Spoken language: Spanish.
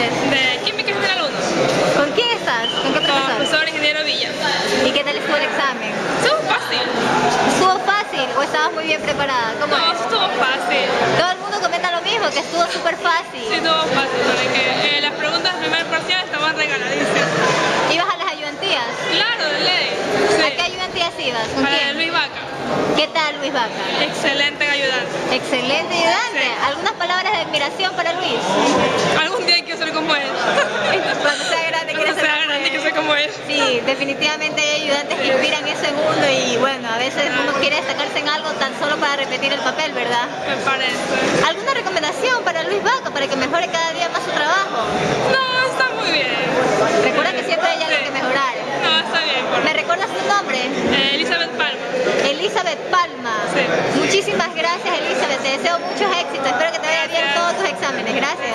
ibas? ¿Con qué Con el profesor? profesor ingeniero Villa. ¿Y qué tal estuvo el examen? Estuvo fácil. ¿Estuvo fácil o estabas muy bien preparada? ¿Cómo No, es? estuvo fácil. Todo el mundo comenta lo mismo, que estuvo súper Sí, fácil. estuvo fácil, porque eh, las preguntas del primer parcial estaban regaladísimas. ¿Ibas a las ayudantías? Claro, de ley. ¿A qué Sí. ayudantías ibas? ¿Con Para quién? Luis Vaca. ¿Qué tal Luis Vaca? Excelente ayudante. Excelente ayudante. Sí. ¿Algunas palabras de admiración para Luis? Sí, definitivamente hay ayudantes que inspiran eso en uno y bueno, a veces uno quiere destacarse en algo tan solo para repetir el papel, ¿verdad? Me parece. ¿Alguna recomendación para Luis Vaca para que mejore cada día más su trabajo? No, está muy bien. Recuerda que siempre hay algo que mejorar. No, está bien. por- ¿Me recuerdas tu nombre? Eh, Elizabeth Palma. Elizabeth Palma. Sí. Muchísimas gracias Elizabeth, te deseo muchos éxitos, espero que te vaya bien todos tus exámenes. Gracias.